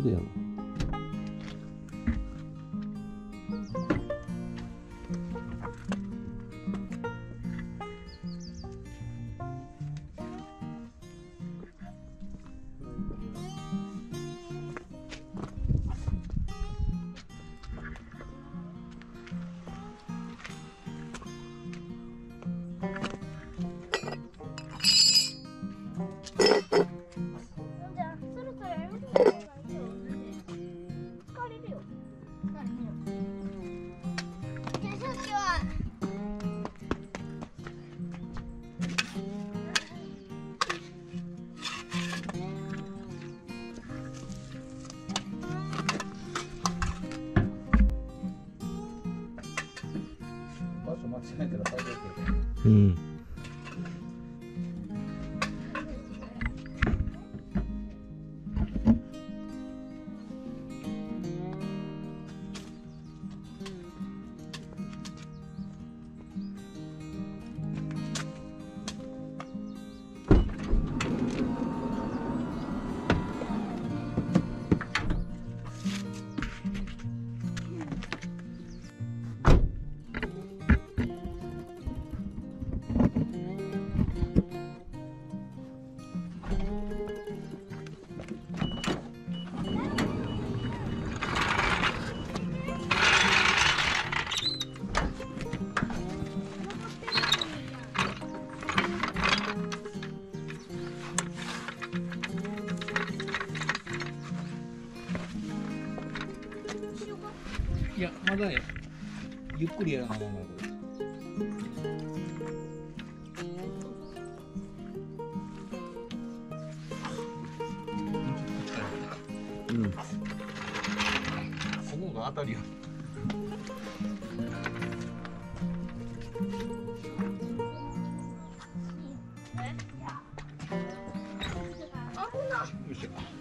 それ間違えたら最悪うん。ゆっくりやらなあかんからこれ。うん。ここが当たりや。あほな。よいしょ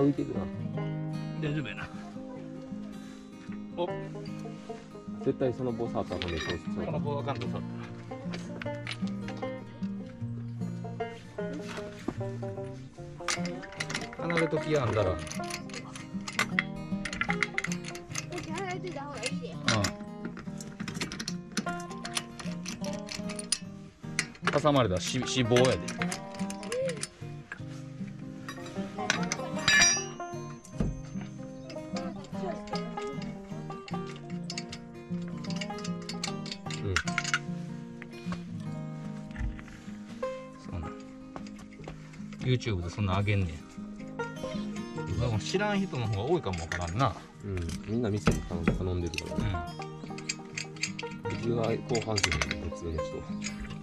浮いてるな。大丈夫やな。お。こ絶対その棒触ったらあかんねそうそうの棒あかんとさ離れときやんだら。挟まれたらし死亡やで YouTube でそんなあげんねやでも知らん人の方が多いかもわからんな。うん。みんな店に頼ん頼んでるからね。う僕が後半戦の普通の人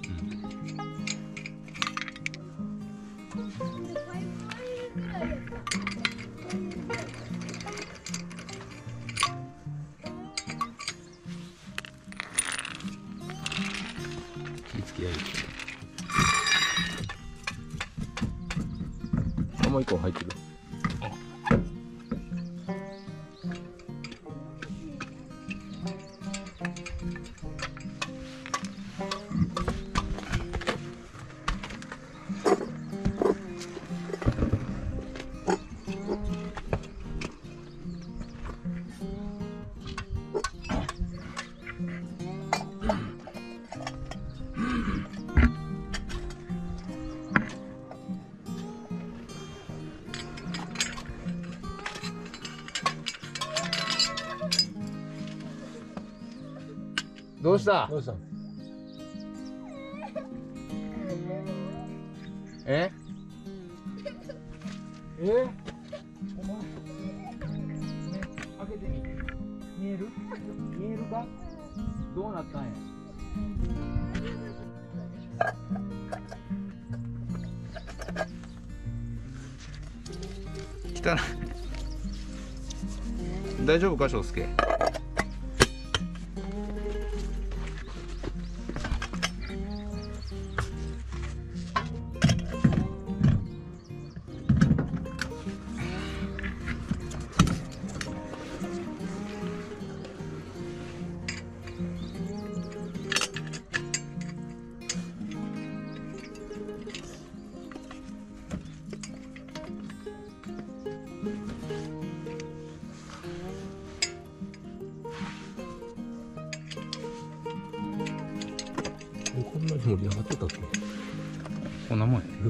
もう一個入ってる。うした？どうした？のえ？え？お前目開けてみ見える？見えるか？どうなったんや？汚い。大丈夫か翔介？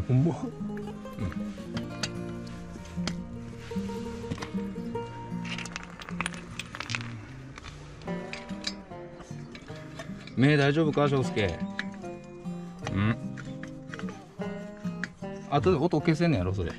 ほんま、うん。目大丈夫か翔介？うん。あとで音消せんねやろそれ、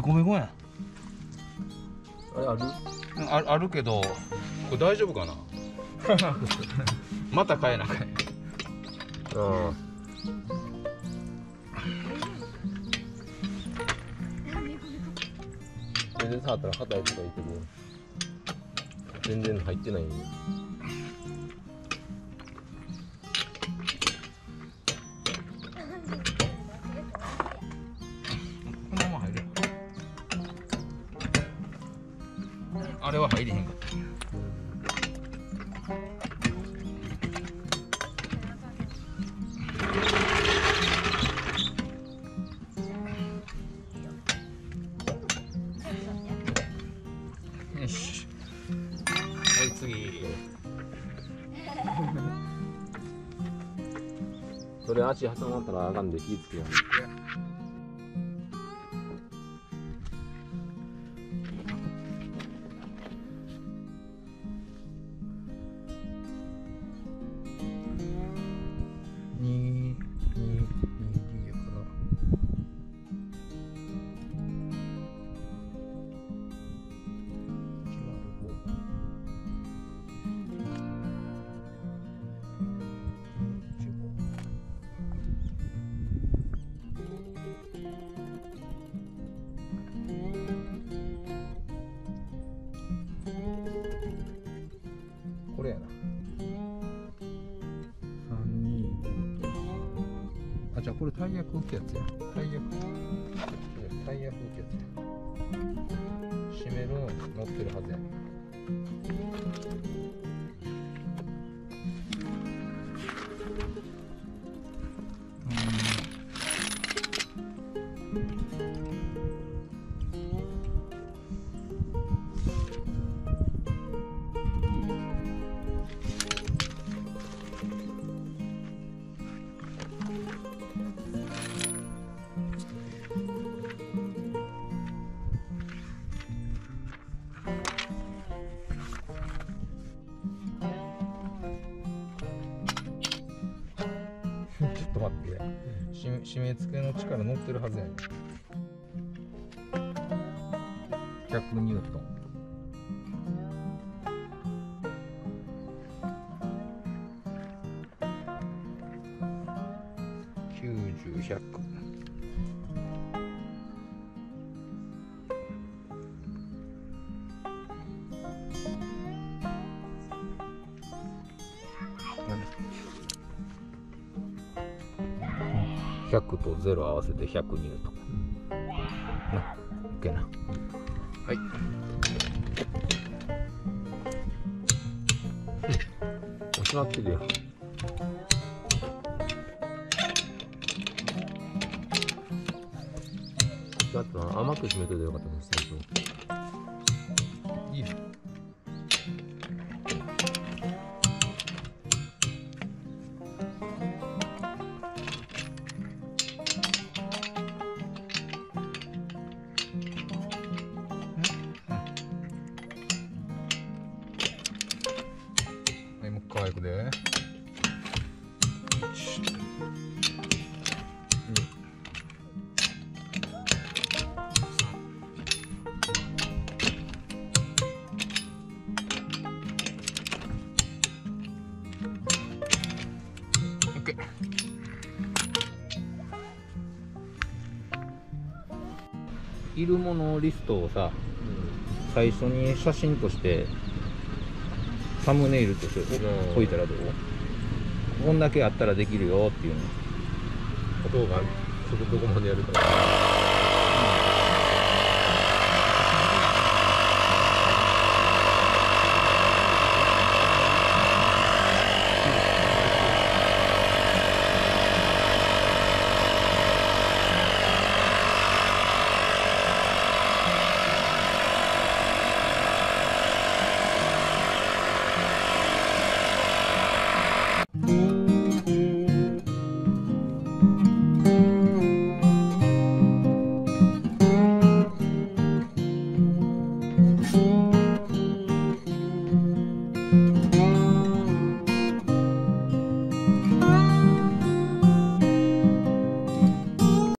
レコメコやあれある？んああるけどこれ大丈夫かな？また買えなかいああ。全然触ったら硬いとか言っても全然入ってないんよあれは入れへんかった。よし。はい次。それ足挟まったらあかんで気ぃつけよ2これタイヤ空気やつや。タイヤタイヤ空気やつや。締めるの乗ってるはずや。締め付けの力乗ってるはずやねん。100ニュートン9100と0合わせて100ニュートンな OK な。はい。押まってるよ。だってな甘く締めといてよかったな最初い、くで。いるものリストをさ、最初に写真としてサムネイルとして置いたらどう？こんだけあったらできるよっていうの。動画そこどこまでやるか。